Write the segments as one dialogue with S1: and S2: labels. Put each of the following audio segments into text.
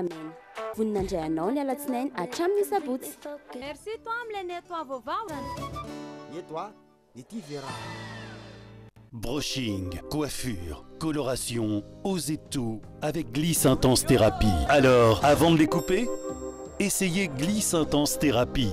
S1: Amen.
S2: merci
S3: Brushing, coiffure, coloration, osez tout avec Glisse Intense Thérapie. Alors, avant de les couper, essayez Glisse Intense Thérapie.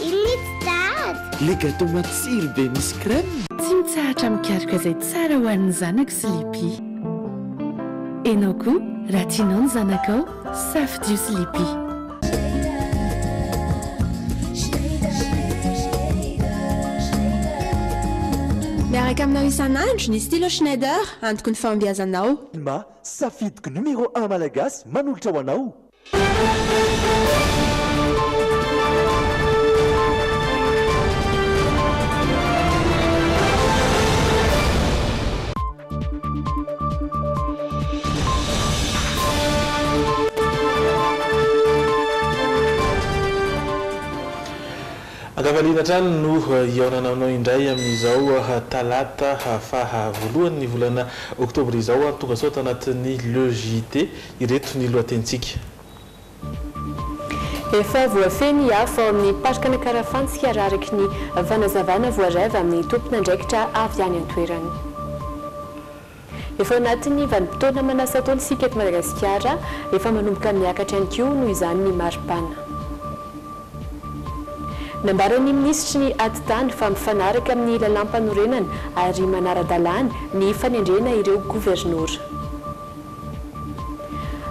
S4: Inona ity dada?
S5: Le gateau matsiro be misy crème.
S6: Tsy mitsahatra mikaroka izay tsara ho an'ny zanako Sleepy. Enao koa raha tianao ny zanakao, safidio Sleepy.
S7: Miaraka aminao isan'andro ny stylo Schneider, antoko ny fahombiazanao.
S5: Mba safidiko numéro un malagasy manolotra ho anao.
S8: Ankavaliana hatrany no hihaonana aminao indray amin'izao talata faha voalohany ny volana oktobra izao. Tongasoa ato anatin'ny Le JT Ireto ny lohatenintsika.
S9: Efa voafehy ny afo ao amin'ny Parc an'Ankarafantsika araraky ny fanazavana voaray avy amin'ny tompon'andraikitra avy any an-toerana. Efa ao anatin'ny vanim-potoana manasa taona isika eto Madagasikara, efa manomboka miakatra ihany koa noho izany ny maripana. Nambaran'ny minisitry ny Atitany fa mifanaraka amin'ny lalàmpanorenana ary manara-dalàna ny fanendrena ireo governora.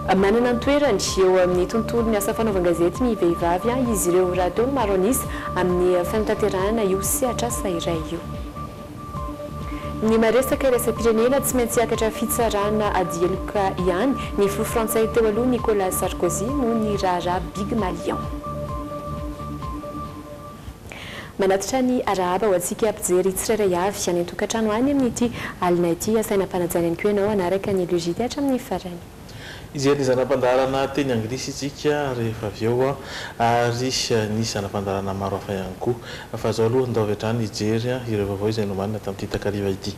S9: Manana ny toerany eo amin'ny tontolon'ny asa fanaovan-gazety ny vehivavy izy ireo rahateo no maro an'isa amin'ny fanatanterahana io sehatr'asa iray io. Ny maha-resaka iraisam-pirenena tsy maintsy hiakatra fitsarana ady heloka ihany ny filoha frantsay teo aloha Nicolas Sarkozy noho ny raharaha Big Malion. Manatitra ny arahaba ho antsika mpijery tsirairay avy any an-tokantrano any amin'ity alina ity. Asaina ampanajana ihany koa ianao hanaraka ny Lugie hatramin'ny farany.
S8: Hijery ny zana-pandaharana teny anglisy isika rehefa avy eo ary nisy zana-pandaharana maro hafa ihany koa. Fa izao aloha ndao avy hatrany hijery ireo vaovao izay nomanina tamin'ity takariva ity.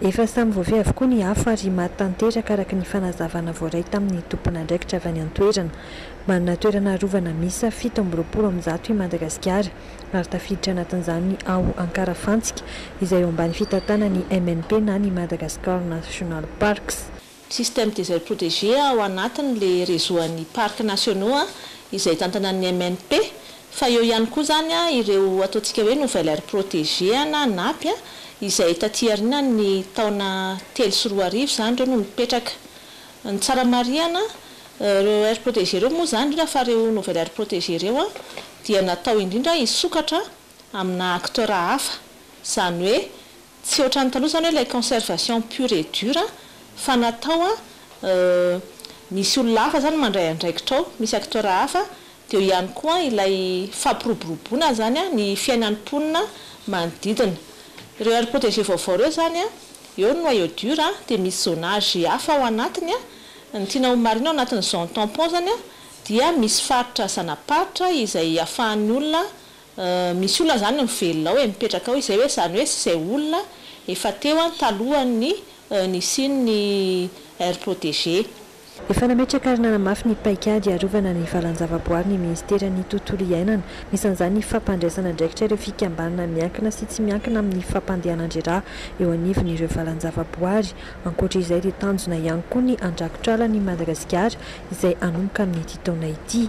S8: Efa
S10: samy voafehy avokoa ny afo ary maty tanteraka araka ny fanazavana voaray tamin'ny tompon'andraikitra avy any an-toerana. Manana toerana arovana miisa fito amby roapolo amin'ny zato i Madagasikara ary tafiditra anatin'izany ao Ankarafantsika izay ao ambany fitantanan'ny MNP na ny Madagascar National Parks.
S11: Système des aires protégées ao anatiny le réseau an'ny parcs nationaux izay tantanan'ny MNP, fa eo ihany koa zany ireo ataontsika hoe nouvelle aire protégée na nap izay taty aoriana ny taona telo sy roa arivo zany ireo no nipetraka. Ny tsara marihana ireo aires protégées ireo moa zany indrindra fa ireo nouvelle aires protégées ireo dia natao indrindra hisokatra amina acteur hafa, izany hoe tsy ohatran'ny taloha izany hoe ilay conservation pure et dure fa natao a misy olona hafa izany mandray andraikitra ao, misy acteur hafa, dia eo ihany koa ilay fampiroboroboana izany a ny fiainan'ny mponina manodidina. Ireo aires protegees vaovao ireo izany a, eo ny noyau dur a, dia misy zonage hafa ao anatiny a, ny tiana ho marihina ao anatin'ny zone tampon izany a dia misy faritra zana-paritra izay ahafahan'ny olona Misy olona zany mivelona ao e, mipetraka ao izay hoe zany hoe sy izay olona efa teo an talohan'ny nisian'ny aire protégée.
S10: Efa nametraka ary nanamafy ny paikady hiarovana ny valanjavaboary ny minisiteran'ny Tontolo iainana. Anisan'izany ny fampandraisana andraikitra ireo fikambanana miankina sy tsy miankina amin'ny fampandehanan-dRa eo anivon'ireo valanjavaboary. Ankoatra izay dia tanjona ihany koa ny handrakotra ala ny Madagasikara izay hanomboka amin'ity taona ity.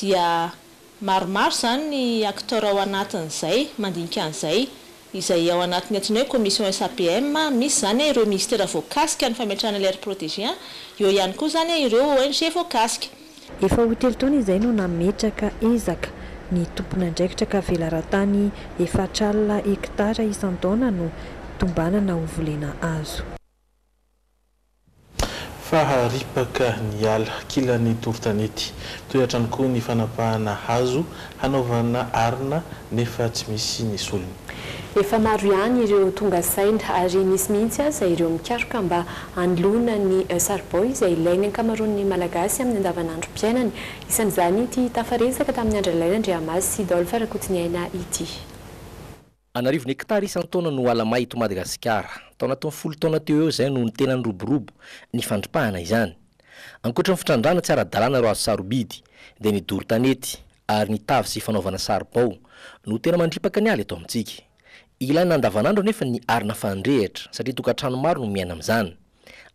S11: dia maromaro izany ny acteurs ao anatin'izay, mandinika an'izay, izay ao anatin'ny antsoina hoe commission SAPM, misy izany hoe ireo ministera voakasika ny fametrahana ilay aire protégée, eo ihany koa izany ireo ONG voakasika.
S10: Efa ho telo taona izay no nametraka ezaka ny tompon'andraikitra ka velaran-tany efatr'alina hekitara isan-taona no tombanana ho volena azo.
S8: Fa haripaka ny ala, kilan'ny torotanety. Toehatrany koa ny fanapahana hazo hanaovana arina nefa tsy misy ny solony.
S9: Efa maro ihany ireo tonga saina ary misy mihitsy aza ireo mikaroka mba hanoloana ny saribao izay ilain'ny ankamaroan'ny Malagasy amin'ny andavanandrom-piainany. Isan'izany ity tafaresaka tamin'ny Andry Alain Andriamasy sy Dolph Rakotoniaina ity.
S12: An'arivony hektara isan-taona no ala may eto Madagasikara. Tao anatin'ny folo taona teo ho eo izay no tena niroborobo ny fandripahana izany. Ankoatra ny fitrandrahana tsy ara-dalàna ireo hazo sarobidy, dia ny doro tanety ary ny tavy sy fanaovana saribao no tena mandripaka ny ala eto amintsika. Ilaina andavanandro anefa ny arina fandrehitra, satria tokantrano maro no miaina amin'izany.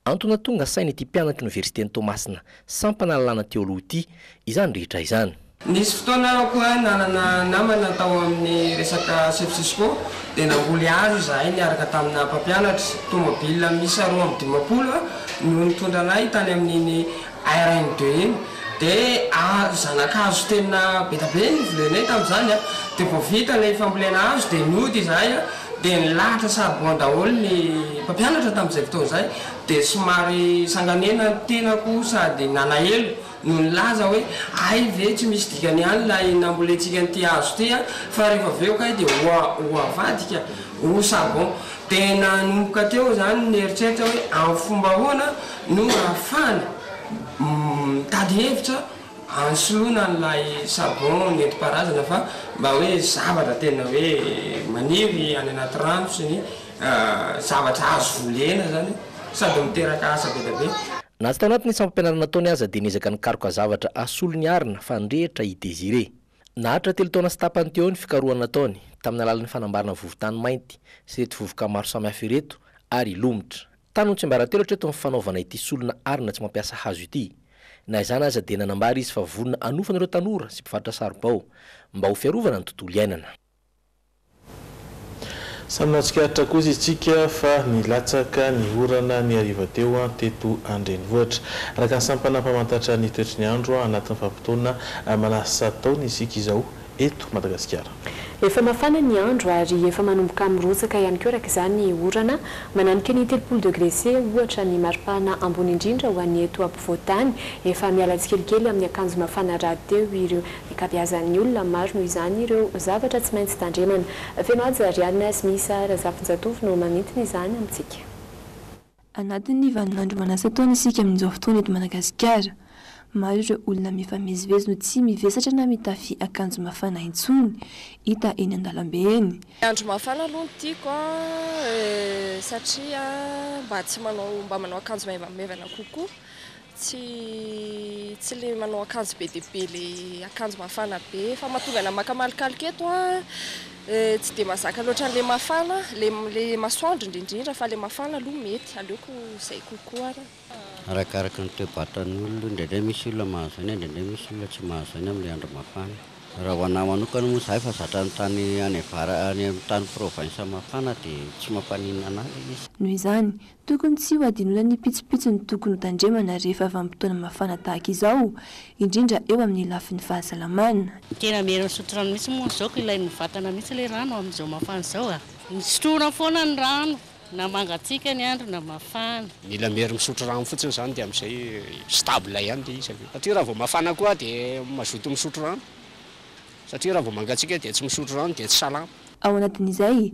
S12: Antony tonga saina ity mpianatry oniversiten'i Toamasina sampana lalàna teo aloha ity izany rehetra izany.
S13: Nisy fotoana aho koa nanana namana tao amin'ny resaka Sepsisco dia namboly hazo izahay niaraka tamina mpampianatra. Tomobil miisa roa amby dimampolo no nitondra anay tany amin'iny RN2 iny dia aro zanakazo tena betabe ny volenay tamin'izany an, dia vao vita ilay fambolena hazo dia nody izahay an, dia nilahatra charbon daholo ny mpampianatra tamin'izay fotoana izay, dia somary sanganena ny tenako sady nalahelo no nilaza hoe hay ve tsy misy dikany ihany ilay nambolentsika an'ity hazo ity an, fa rehefa avy eo kay dia ho ho avadika ho charbon, dia nanomboka teo izany ny eritreritra hoe amin'ny fomba ahoana no ahafahana mitady hevitra hansoloana an'ilay charbon nentim-paharazana fa mba hoe zavatra tena hoe maniry any anaty rano sy ny zavatra azo volena izany sady miteraka asa be dia be.
S12: Na tsy tao anatin'ny sampam-pianarana nataony aza dia niezaka nikaroka zavatra hasolo ny arina fa nirehitra i Désiré. Naharitra telo taona sy tapany teo eo ny fikarohana nataony, tamin'ny alalan'ny fanambarana vovo-tany mainty sy ireto vovoka maro samihafa ireto ary lomotra, Tany no tsiambaratelo hatreto ny fanaovana ity solona arina tsy mampiasa hazo ity. Na izany aza dia nanambara izy fa vonona hanofana ireo tanora sy mpivarotra saribao, mba ho fiarovana ny tontolo iainana.
S8: Samy nahatsikaritra kosa isika fa nilatsaka ny orana ny hariva teo teto an-drenivohitra. Araka ny sampana mpamantatra ny toetry ny andro, anatin'ny vanim-potoana manasa taona isika izao. eto Madagasikara.
S9: Efa mafana ny andro ary efa manomboka mirotsaka ihany koa araka izany ny orana, mananika ny telopolo degré C ohatra ny maripana ambony indrindra ho an'ny eto ampovoan-tany. Efa miala tsikelikely amin'ny akanjo mafana rahateo ireo ankabeazan'ny olona, maro noho izany ireo zavatra tsy maintsy tandremana. Feno haja Riana sy Misa Razafinjatovo no manintona izany amintsika.
S14: Anatin'ny vaninandro manasa-taona isika amin'izao fotoana eto Madagasikara. Maro ireo olona mifamezivezy no tsy mivesatra na mitafy akanjo mafana intsony, hita eny an-dalambe eny.
S15: Ny andro mafana aloha no tiako an! satria mba tsy manao, mba manao akanjo maivamaivana kokoa Tsy tsy ilay manao akanjo be dia be ilay akanjo mafana be fa mahatonga anà maka malokaloka eto a tsy dia mazaka loatra an'ilay mafana ilay ilay masoandro indrindra fa ilay mafana aloha mety aleoko izay kokoa ary
S16: Arakaraka ny toe-batan'ny olona io, indraindray misy olona mahazo aina, indraindray misy olona tsy mahazo aina amin'ilay andro mafana. Raha ho anà manokana moa izahay fa zatra ny tany any avara any amin'ny tany province mafana dia tsy mampaninona anà ilay izy.
S14: Noho izany, Tokony tsy ho hadinoina ny pitsopitsony tokony ho tandremana rehefa vanim-potoana mafana tahaka izao, indrindra eo amin'ny lafiny fahasalamana.
S17: Tena mila misotro rano mihitsy moa izao ka ilain'ny vatana mihitsy ilay rano amin'izao mafana izao a! Sotroina foana ny rano na mangatsiaka ny andro na mafana.
S18: Mila miery misotro rano fotsiny izany dia amin'izay stable ihany ilay izy avy eo. Satria raha vao mafana koa dia mazoto misotro rano satria raha vao mangatsiaka dia tsy misotro rano dia tsy salama.
S14: Ao anatin'izay,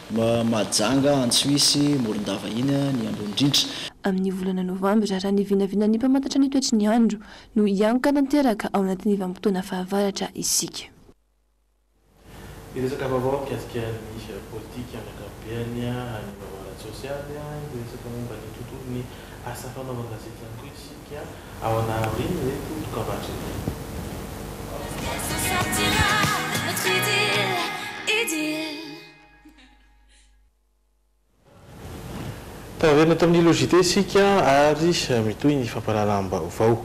S19: Mahajanga any Suisse, Morondava iny ny ambony indrindra.
S14: Amin'ny volana Novambra, raha ny vinavinan'ny mpamantatra ny toetry ny andro no hianka tanteraka ao anatin'ny vanim-potoana fahavaratra isika.
S8: Hiresaka vaovao mikasika ny politika amin'ny ankapobeny any vaovao ara-tsosialy, hiresaka momba ny tontolon'ny asa fanaovan-gazety ihany koa isika ao anaorian'ireto dokam-barotra ireto. Taverina eto amin'ny Logité isika ary mitohy ny fampahalalam-baovao.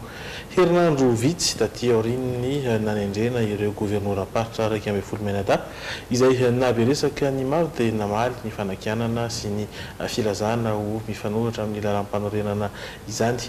S8: Herinandro vitsy taty aorian'ny nanendrena ireo governoram-paritra iraika ambin'ny folo mianadahy izay nahabe resaka ny maro dia namaly ny fanakianana sy ny filazana ho mifanoratra amin'ny lalàm-panorenana izany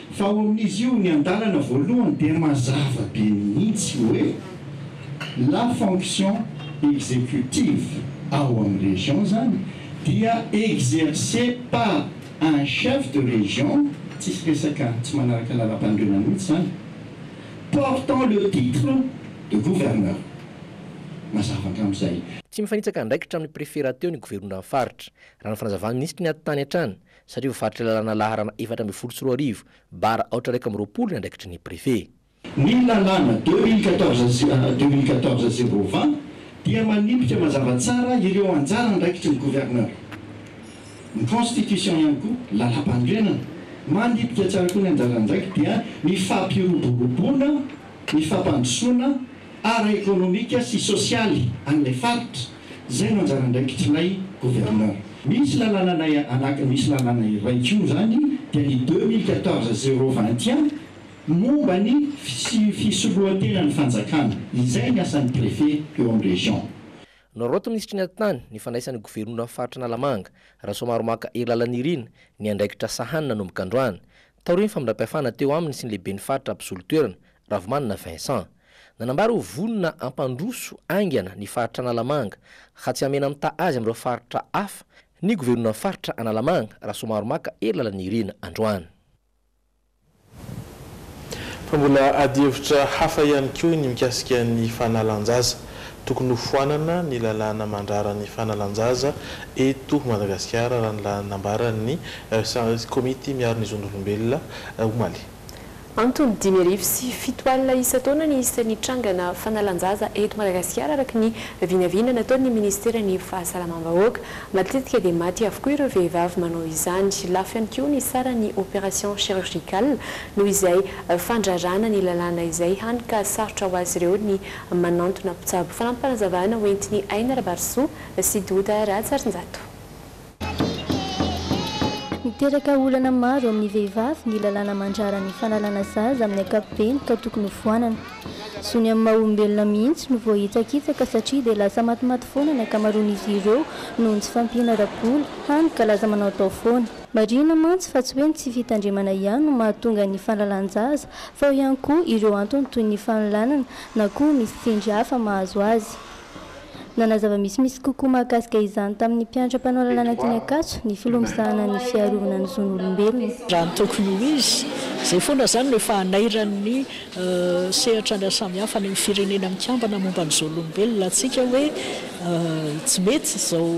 S9: Fa
S12: ao
S20: amin'izy io ny andalana voalohany dia mazava be mihitsy hoe la fonction exécutive ao amin'ny région izany dia exercée par un chef de région, tsisy resaka tsy manaraka lalam-panorenana mihitsy izany, portant le titre de gouverneur. Mazava hatramin'izay.
S12: Tsy mifanitsaka andraikitra amin'ny préfet rahateo ny governoran'ny faritra, raha ny fanazavan'ny minisitry ny atitany hatrany. satria voafaritry ny lalàna laharana efatra ambin'ny folo sy roa arivo, bar aotra iraika amby roapolo ny andraikitry ny Préfet.
S20: Ny lalàna deux mille quatorze Z deux mille quatorze zéro vingt dia manipika mazava tsara ireo anjara andraikitry ny Gouverneur. Ny Constitution ihany koa, Lalàmpanorenana, manipika tsara koa ny anjara andraikitry dia ny fampiroboroboana, ny fampandrosoana, ara-ekonomika sy sosialy an'ilay faritra, izay no anjaran-draikitrinay gouverneur. Misy lalànanay anaky misy lalàna iray koa izany, dia ny deux mille quatorze zéro vingt et un momba ny fisi fisoloan-tenan'ny fanjakana. Izay ny asan'ny préfet eo amin'ny région.
S12: Noraotin'ny minisitry ny Atitany, ny fandraisan'ny governoran'ny faritra Analamanga, Rasoamaromaka Herilalanirina, ny andraikitra sahaniny nanomboka androany. Taorian'ny famindram-pihafana teo aminy sy ny lehiben'ny faritra mpisolo toerana, Ravomanana Vincent, nanambara ho vonona hampandroso haingana ny faritra Analamanga raha tsy hamena mitaha azy amin'ireo faritra hafa ny governoran'ny faritra Analamanga, Rasoamaromaka Hery Lalanirina, androany.
S8: Fa mbola adihevitra hafa ihany koa ny mikasika ny fanalan-jaza. Tokony ho foanana ny lalàna mandrara ny fanalan-jaza eto Madagasikara raha ny nambaran'ny komity miaro ny zon'olombelona omaly.
S9: Antony, dimy arivo sy fito alina isan-taona ny isan'ny trangana fanalan-jaza eto Madagasikara araka ny vinavina nataon'ny minisiteran'ny Fahasalamam-bahoaka. Matetika dia maty avokoa ireo vehivavy manao izany. Lafo ihany koa ny saran'ny opération chirurgicale noho izay fandraràna ny lalàna izay hany ka sarotra ho azy ireo ny Manantona mpitsabo fanampim-panazavana ho entin'i Aina Rabarisoa sy Douda Rajarinjato.
S21: Miteraka olana maro eo amin'ny vehivavy ny lalàna mandrara ny fanalana zaza amin'ny ankapobeny ka tokony ho foanana. Zony amin'ny maha olombelona mihitsy no voahitsakitsaka satria dia lasa matimaty foana ny ankamaroan'izy ireo noho ny tsy fahampiana ara-bola, hany ka lasa manaotao foana. Marihina mantsy fa tsy hoe ny tsy fitandremana ihany no mahatonga ny fanlalan-jaza fa eo ihany koa ireo antony toy ny fanolanana na koa misy tsindry hafa mahazo azy. Nanazava misimisy kokoa mahakasika izany tamin'ny mpiantra mpanao lalàna teny Ankatso ny filoha misahana ny fiarovana ny zon'olombelona.
S22: Raha ny tokony ho izy, izay foana izany no efa hanairan'ny sehatra ny samihafa any amin'ny firenena mikambana momba ny zon'olombelona antsika hoe tsy mety izao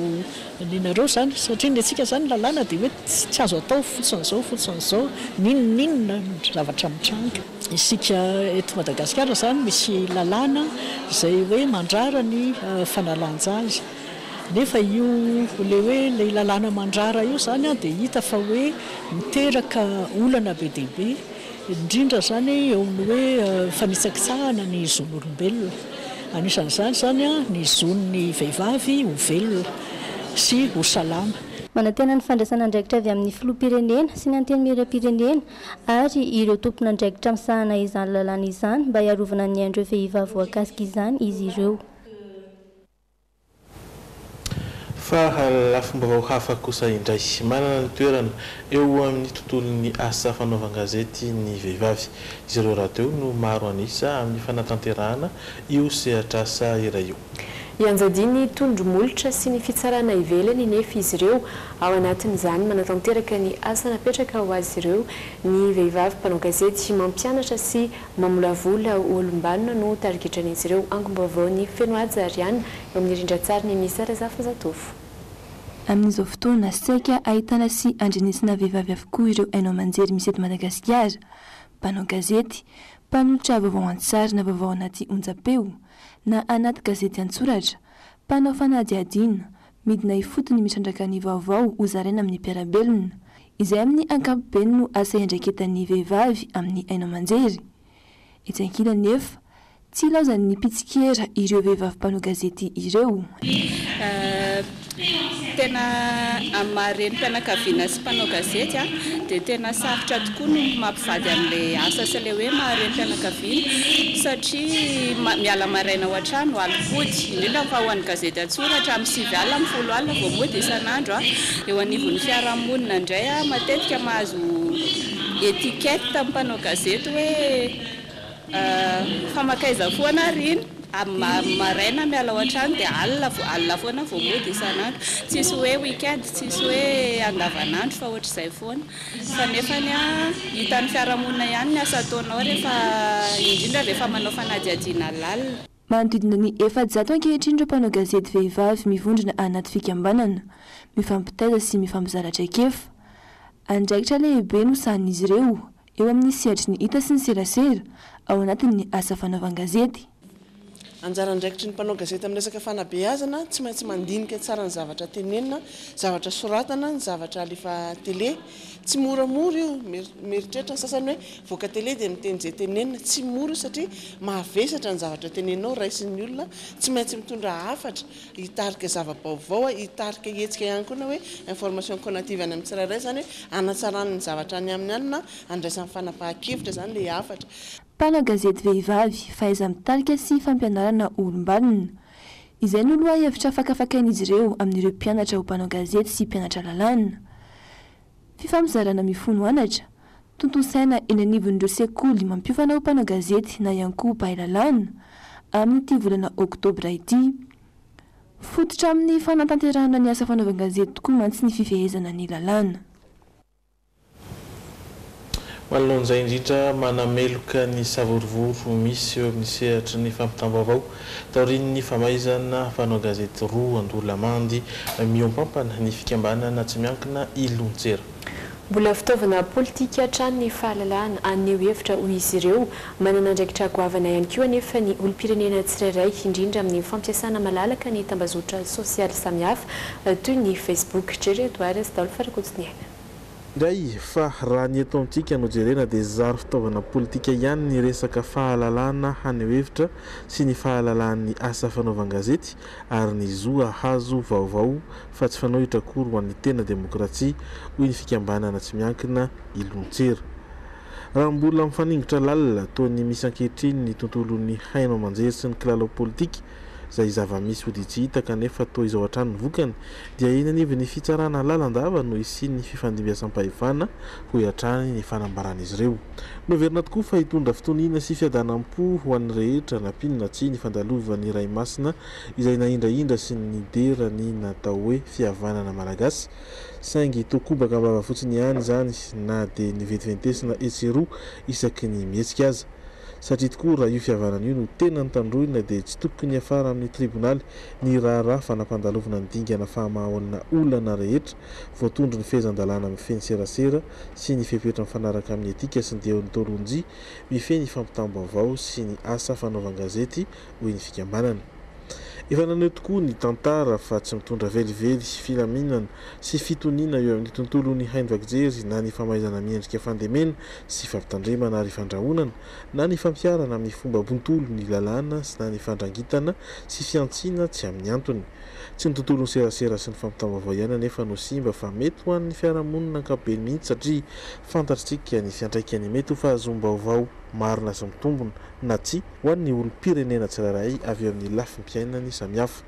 S22: Nenareo izany satria ny antsika izany lalàna dia hoe tsy azo atao fotsiny izao fotsiny izao n'inona n'inona zavatra mitranga. Isika eto Madagasikara izany misy lalàna izay hoe mandrara ny fanalan-jaza nefa io ilay hoe ilay lalàna mandrara io izany dia hita fa hoe miteraka olana be dia be. indrindra izany eo amin'ny hoe fanitsakitsahana ny zon'olombelona, anisan'izany izany ny zon'ny vehivavy ho velona sy ho salama.
S21: Manantena ny fandraisana andraikitra avy amin'ny Filoham-pirenena sy ny Antenimierampirenena ary ireo tompon'andraikitra misahana izany lalàna izany mba hiarovana ny ain'ireo vehivavy voakasika izany izy ireo.
S8: Fa ary lafim-baovao hafa kosa indray. Manana ny toerana eo amin'ny tontolon'ny asa fanaovan-gazety ny vehivavy. Izy ireo rahateo no maro an'isa amin'ny fanatanterahana io sehatr'asa iray io.
S9: Ianjadian'ny tondro molotra sy ny fitsarana ivelany nefa izy ireo. Ao anatin'izany, manatanteraka ny asa napetraka ho azy ireo ny vehivavy mpanao gazety, mampianatra sy. Mamolavola ho olom-banona no tarigetran'izy ireo. Angom-baovao ny feno haja ariana eo amin'ny rindran-tsarin'i Mister Razafinjatovo.
S14: Amin'izao fotoana saika ahitana sy andrenesana vehivavy avokoa ireo haino aman-jery misy eto Madagasikara, mpanao gazety, mpanolotra vaovao an-tsary na vaovao anaty onjam-peo na anaty gazety an-tsoratra, mpanao fanadihadiana, Midina ifotony mitrandraka ny vaovao ho zaraina amin'ny mpiara-belona, izay amin'ny ankapobeny no asa iandraiketan'ny vehivavy amin'ny haino aman-jery. Etsy ankilany nefa, tsy ilaozan'ny mpitsikera ireo vehivavy mpanao gazety ireo.
S23: Tena amin'ny maha renim-pianakaviana sy mpanao gazety dia tena sarotra tokoa ny maha mpivady an'ilay asa sy ilay hoe maha renim-pianakaviana. Vitsy, satria miala maraina ao an-trano, aly fody, indrindra fa ho an'ny gazety an-tsoratra, amin'ny sivy alina amin'ny folo alina vao mody isan'andro. Eo anivon'ny fiarahamonina indray, matetika mahazo etiquette ny mpanao gazety hoe fa mankaiza foana ary iny? maraina miala ao an-trano dia alina, alina foana vao mody isan'andro. Tsisy hoe week-end, tsisy hoe andavanandro fa ohatr'izay foana. Fa nefany hitan'ny fiarahamonina ihany ny asa ataonao rehefa indrindra rehefa manao fanadihadiana lalina.
S14: Manodidina ny efajato ankehitriny ireo mpanao gazety vehivavy mivondrona anaty fikambanana, mifampitaiza sy mifampizara traikefa. Andraikitra lehibe no sahanin'izy ireo eo amin'ny sehatry ny hita sy ny serasera ao anatin'ny asa fanaovan-gazety.
S24: Anjara andraikitry ny mpanao gazety amin'ny resaka fanabeazana, tsy maintsy mandinika tsara ny zavatra tenenina, zavatra soratana, ny zavatra alefa tele. Tsy mora mora io, mieritreritra ny sasany hoe voaka tele dia miteny izay tenenina, tsy mora io satria mavesatra ny zavatra teneninao, raisin'ny olona, tsy maintsy mitondra hafatra, hitarika zava-baovao, hitarika hetsika ihany koa na hoe information conative any amin'ny tsirairay, izany hoe hanatsarany ny zavatra any aminy any na handraisany fanapahan-kevitra izany ilay hafatra.
S14: Mpana gazety vehivavy, fahaiza-mitarika sy fampianarana olom-banona. Izay no lohahevitra fakafakain'izy ireo amin'ireo mpianatra ho mpanao gazety sy mpianatra lalàna. Fifampizarana mifono anatra, tontosaina eny anivon'ireo sekoly mampiofana ho mpanao gazety na ihany koa mpahay lalàna, amin'ity volana oktobra ity. Fototra amin'ny fanatanterahana ny asa fanaovan-gazety tokoa mantsy ny fifehezana ny lalàna.
S8: Manoloan'izay indrindra, manameloka ny savorovoro misy eo amin'ny sehatry ny fampitam-baovao, taorian'ny famaizana mpanao gazety roa an-doha lamandy mihoam-pampana ny fikambanana tsy miankina Ilontsera.
S9: Mbola fitaovana politika hatrany ny fahalalahana haneho hevitra hoy izy ireo. Manana andraikitra goavana ihany koa anefa ny olom-pirenena tsirairay, indrindra amin'ny fampiasana malalaka ny tambazotra sosialy samihafa toy ny Facebook. Jerry Edwards, Daolo Farakotonihany.
S8: Indray fa raha ny eto amintsika no jerena dia zary fitaovana politika ihany ny resaka fahalalana haneho hevitra sy ny fahalalahan'ny asa fanaovan-gazety ary ny zo hahazo vaovao fa tsy fanohitra akory ho an'ny tena demokratsia hoy ny fikambanana tsy miankina Ilontsera. Raha mbola mifaningotra lalina toa ny misy ankehitriny ny tontolon'ny haino aman-jery sy ny kilalao politika izay zava-misy hoditsihitaka anefa toa izao hatrany ny vokany, dia eny anivon'ny fitsarana lalandava no hisian'ny fifandimbiasam-pahefana, hoy hatrany ny fanambaran'izy ireo. Noheverina tokoa fa hitondra fitoniana sy fiadanam-po ho an'ny rehetra, na mpino na tsia, ny fandalovan'ny Iray Masina izay nahindrahindra sy nidera ny natao hoe fihavanana malagasy, saingy toa kobaka am-bava fotsiny ihany izany na dia niventiventesina etsy sy eroa isaky ny mihetsika aza. satria tokoa raha io fihavanana io no tena notandroina dia tsy tokony hiafara amin'ny tribonaly ny raharaha fanapandalovina ny dingana fahamahaolona olana rehetra voatondro ny fehezan-dalàna mifehy ny serasera sy ny fepetra mifanaraka amin'ny etika sy ny deontolonjia mifehy ny fampitam-baovao sy ny asa fanaovan-gazety hoy ny fikambanana. Efa naneho tokoa ny tantara fa tsy mitondra velively sy filaminana sy fitoniana eo amin'ny tontolon'ny haino vakijery na ny famaizana miendrika fandemena sy fampitandremana ary fandrahonana na ny fampiharana amin'ny fomba bontolo ny lalàna sy na ny fandrangitana sy fihantsiana tsy amin'ny antony. Tsy ny tontolon'ny serasera sy ny fampitam-baovao ihany anefa no simba fa mety ho an'ny fiarahamonina ankapobeny mihitsy satria fantatritsika ny fiantraikany mety ho fahazoam-baovao marina sy mitombona na tsia, ho an'ny olom-pirenena tsirairay avy amin'ny lafim-piainany samihafa.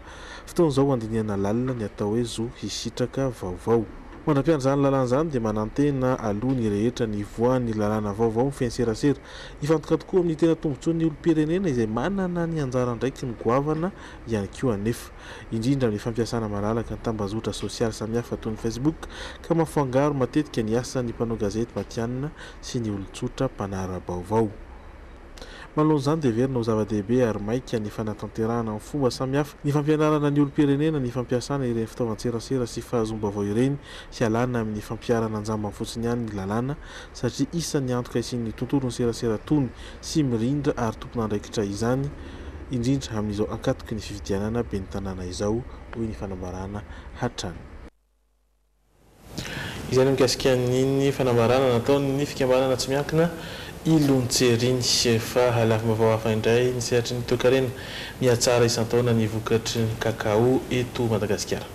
S8: Fotoana izao handinihana lalina ny atao hoe zo hisitraka vaovao. Mandra-piandry izany lalana izany dia manantena aloha ny rehetra ny hivoahan'ny lalàna vaovao mifehy serasera. Hifantoka tokoa amin'ny tena tombontsoan'ny olom-pirenena izay manana ny anjara andraikiny goavana ihany koa anefa, indrindra amin'ny fampiasana malalaka ny tambazotra sosialy samihafa toy ny Facebook ka mafangaro matetika ny asan'ny mpanao gazety matihanina sy ny olon-tsotra mpanara-baovao. Manoloana izany dia heverina ho zava-dehibe ary maika ny fanatanterahana amin'ny fomba samihafa ny fampianarana ny olom-pirenena ny fampiasana ireny fitaovan-tserasera sy fahazoam-baovao ireny hialana amin'ny fampiharana an-jambany fotsiny ihany ny lalàna satria isan'ny antoka hisian'ny tontolon'ny serasera tony sy mirindra ary tompon'andraikitra izany indrindra amin'izao ankatoky ny fifidianana ben'ny tanàna izao, hoy ny fanambarana hatrany. Izay no mikasika ny fanambarana nataon'ny fikambanana tsy miankina Ilontserin'ny Cfa. Lafim-baovao hafa indray ny sehatry ny toekarena. Mihatsara isan-taona ny vokatry ny kakao eto Madagasikara.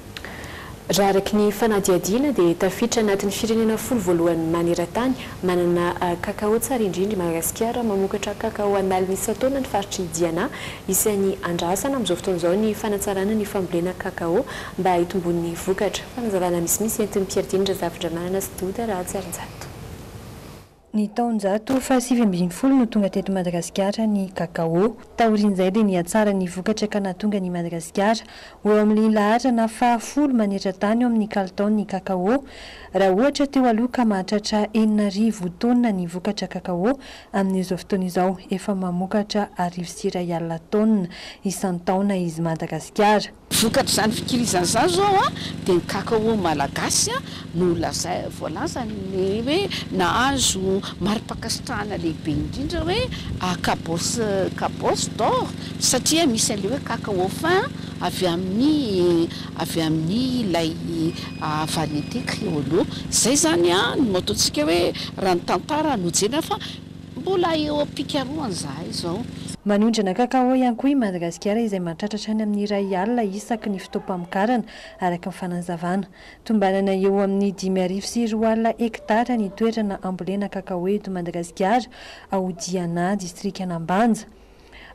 S9: Raha araky ny fanadihadiana dia tafiditra anatin'ny firenena folo voalohany maneran-tany manana kakao tsara indrindra i Madagasikara. Mamokatra kakao an'aliny isan-taona ny faritry Diana. Isan'ny andrasana amin'izao fotoana izao ny fanatsarana ny fambolena kakao mba hitomboan'ny vokatra. Fanazavana misimisy entin'ny mpiadiany Razafindramanana sy Doda Rahatsianjato.
S10: Ny taonjato fahasivy ambin'ny folo no tonga teto Madagasikara ny Kakao. Taorian'izay dia nihatsara ny vokatra ka nahatonga an'i Madagasikara ho eo amin'ny laharana fahafolo maneran-tany eo amin'ny kalitao ny Kakao. Raha ohatra teo aloha ka mahatratra enina arivo taonina ny vokatra Kakao, amin'izao fotoana izao efa mamokatra arivo sy iray alina taonina isan-taona izy Madagasikara.
S25: Vokatr'izany fikirizana izany izao dia ny cacao malagasy no holazain voalazan'ny hoe nahazo mari-pankasitrahana lehibe indrindra hoe Cabos Cabos d'or satria misy an'ilay hoe cacao fin avy amin'ny avy amin'ny ilay variété criollo. Izay izany no ataontsika hoe raha ny tantara no jerena fa. Mbola eo am-pikarohana izahay izao.
S10: Manondrana kakaô ihany koa i Madagasikara izay mahatratra hatrany amin'ny iray alina isaky ny fotoam-pamokarana, araka ny fanazavana. Tombanana eo amin'ny dimy arivo sy roa alina hektara ny toerana ambolena kakaô eto Madagasikara, ao Diana, distrikan'Ambanja.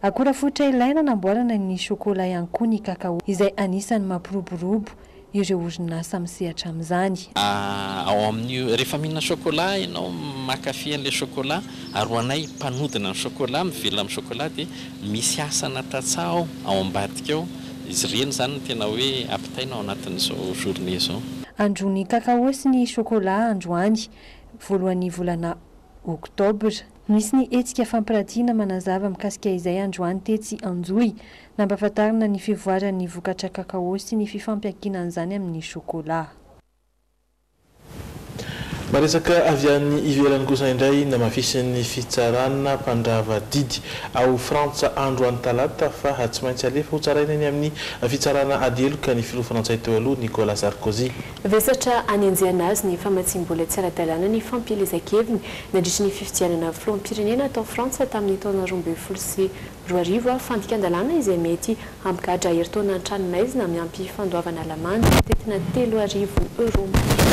S10: Akora fototra ilaina hanamboarana ny chocolat ihany koa ny cacao izay anisan'ny mampiroborobo ireo orinasa misehatra amin'izany.
S26: Ao amin'io, rehefa mihinana chocolat ianao, mankafy an'ilay chocolat, ary ho anay mpanodina ny chocolat, mivelona amin'ny chocolat dia misy asana tantsaha ao ambadika ao, izy ireny izany no tena hoe ampitaina ao anatin'izao journée izao.
S10: Andron'ny cacao sy ny chocolat androany, voalohan'ny volana oktobra. Nisy ny hetsika fampiratiana manazava mikasika izay androany tetsy Anjohy. Nampahafantarina ny fivoaran'ny vokatra cacao sy ny fifampiankinan' izany amin'ny chocolat.
S8: Maresaka avy any ivelany kosa indray ny namafisin'ny fitsarana mpandrava didy ao Frantsa androany talata fa tsy maintsy alefa hotsaraina eny amin'ny fitsarana ady heloka ny filoha frantsay teo aloha Nicolas Sarkozy.
S9: Vesatra anenjehana azy ny famatsiam-bola tsy ara-dalàna ny fampielezan-keviny nandritry ny fifidianana filoham-pirenena tao Frantsa tamin'ny taona roa ambin'ny folo sy roa arivo, fandikan-dalàna izay mety hampigadra herintaona an-tranomaizina miampy fandoavana lamandy mitentina telo arivo euros mahery.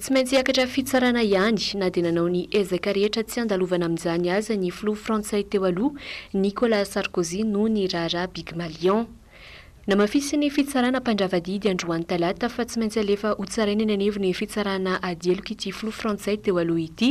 S9: Tsy maintsy hiakatra fitsarana ihany na dia nanao ny ezaka rehetra tsy handalovana amin'izany aza ny filoha frantsay teo aloha Nicolas Sarkozy noho ny raharaha Big Malion. Namafisin'ny fitsarana mpandrava didy androany talata fa tsy maintsy alefa hotsaraina eny anivon'ny fitsarana ady heloka ity filoha frantsay teo aloha ity.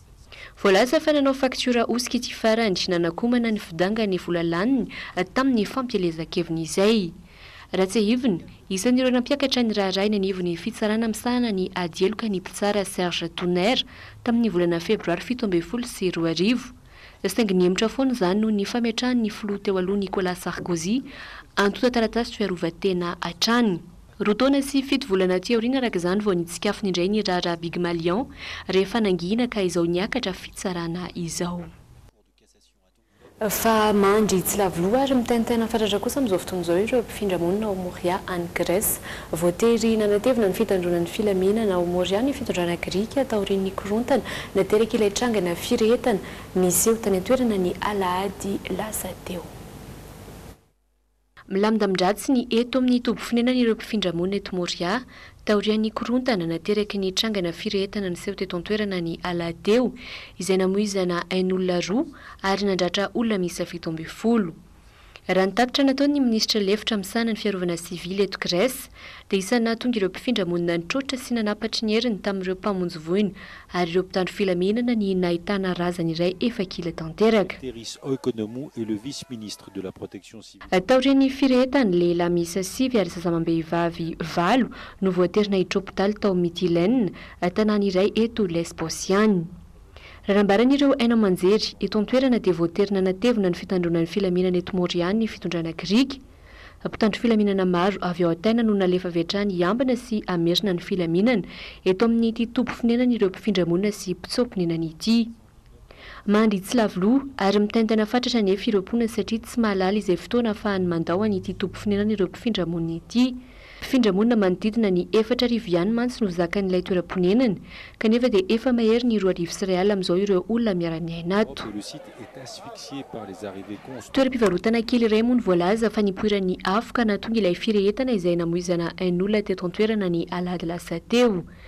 S9: Voalaza fa nanao faktiora hosoka ity farany, nanakomana ny fidangan'ny vola laniny tamin'ny fampielezan-keviny izay. Raha tsiahivina, isan'ireo nampiakatra ny raharaha eny anivon'ny Fitsarana misahana ny ady heloka ny mpitsara Serge Tonnerre tamin'ny volana febroary fito ambin'ny folo sy roa arivo, saingy nihemotra foana izany noho ny fametrahan'ny filoha teo aloha Nicolas Sarkozy antontan-taratasy fiarovan-tena hatrany. Roa taona sy fito volana aty aoriana araka izany vao nitsikafona indray ny raharaha Big Malion rehefa nangina ka izao niakatra fitsarana izao. Fa mandry tsy lavo loha ary mitaintaina fatratra kosa amin'izao fotoana izao ireo mpifindra monina ao Moria any Grèce. Voatery nanatevina ny fitandroana ny filaminana ao Moria ny fitondrana grika taorian'ny korontana naterak'ilay trangana firehetana niseho tany an-toerana ny alahady lasa teo. Milamindamin-dratsy ny eto amin'ny toby fonenan'ireo mpifindra monina eto Moria, taorian'ny korontana nateraky ny trangana firehetana niseho teto an-toerana ny alahady teo, izay namoizana ain'olona roa ary nandratra olona miisa fito ambin'ny folo. Raha ny tatitra nataon'ny minisitra lefitra misahana ny fiarovana sivily eto Grèce, dia isan'ny nahatonga ireo mpifindra monina nitroatra sy nanapatry ny heriny tamin'ireo mpamonjy voina ary ireo mpitandro filaminana ny nahitana razana iray efa kila tanteraka. Code de la protection civile. Taorian'ny firehetany, lehilahy miisa sivy ary zaza amam-behivavy valo no voatery naiditra hopitaly tao Mytilène, tanàna iray eto Lesbos ihany. Raha nambaran'ireo haino aman-jery, eto an-toerana dia voatery nanatevina ny fitandroana ny filaminana eto Môria ny fitondrana grika. Mpitandro filaminana maro avy ao Atèna no nalefa avy hatrany hiambina sy hamerina ny filaminana eto amin'ity toby fonenan'ireo mpifindra monina sy mpitsoa-ponenana ity. Mandry tsy lavo loha ary mitaintana fatratra anefa ireo mponina satria tsy mahalala izay fotoana hafahany mandao an'ity toby fonenana ireo mpifindra monina ity. Mpifindra monina manodidina ny efatra arivo ihany mantsy no zakan'ilay toeram-ponenana kanefa dia efa mahery ny roa arivo sy iray alina amin'izao ireo olona miara-miaina ato. Toeram-pivarotana kely iray moa no voalaza fa nipoiran'ny afo ka nahatonga ilay firehetana izay namoizana ain'olona teto an-toerana ny alahady lasa teo.